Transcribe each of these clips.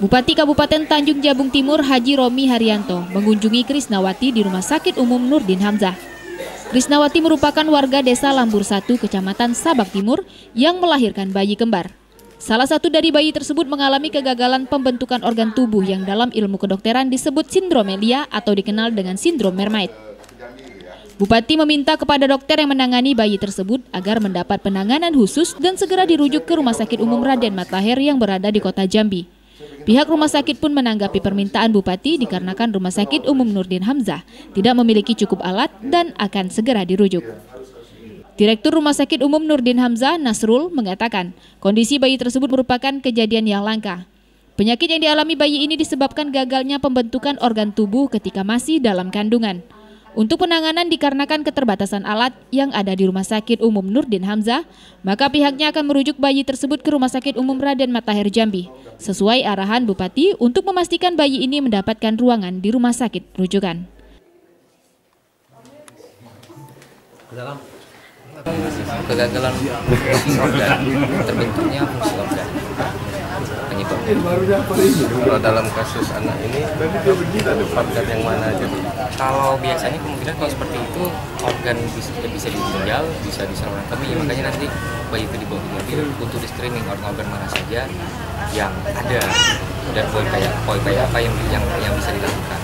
Bupati Kabupaten Tanjung Jabung Timur Haji Romi Haryanto mengunjungi Krisnawati di Rumah Sakit Umum Nurdin Hamzah. Krisnawati merupakan warga desa Lambur 1, Kecamatan Sabak Timur yang melahirkan bayi kembar. Salah satu dari bayi tersebut mengalami kegagalan pembentukan organ tubuh yang dalam ilmu kedokteran disebut sindromelia atau dikenal dengan sindrom Mermaid. Bupati meminta kepada dokter yang menangani bayi tersebut agar mendapat penanganan khusus dan segera dirujuk ke Rumah Sakit Umum Raden Matahir yang berada di kota Jambi. Pihak rumah sakit pun menanggapi permintaan Bupati dikarenakan Rumah Sakit Umum Nurdin Hamzah tidak memiliki cukup alat dan akan segera dirujuk. Direktur Rumah Sakit Umum Nurdin Hamzah, Nasrul, mengatakan kondisi bayi tersebut merupakan kejadian yang langka. Penyakit yang dialami bayi ini disebabkan gagalnya pembentukan organ tubuh ketika masih dalam kandungan. Untuk penanganan dikarenakan keterbatasan alat yang ada di Rumah Sakit Umum Nurdin Hamzah, maka pihaknya akan merujuk bayi tersebut ke Rumah Sakit Umum Raden Matahir Jambi, sesuai arahan Bupati untuk memastikan bayi ini mendapatkan ruangan di rumah sakit rujukan. Kegagalan terbentuknya fungsi organ. Kalau dalam kasus anak ini organ yang mana aja? Kalau biasanya kemungkinan kalau seperti itu organ bisa, bisa ditinggal, bisa diserahkan kami, makanya nanti bayi itu dibawa ke mobil untuk di screening organ-organ mana saja yang ada dan poin kayak poin kayak apa yang yang yang bisa dilakukan.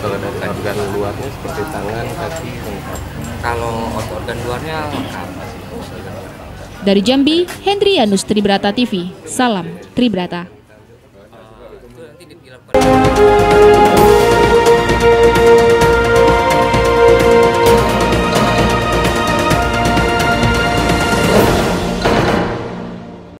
Kalau dari organ luarnya seperti tangan, kaki, lengkap. Kalau organ luarnya lengkap. Dari Jambi, Hendrianus Tribrata TV. Salam Tribrata itu nanti dilakukan